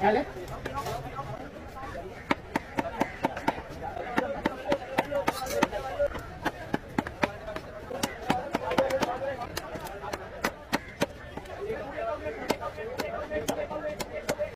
Gel.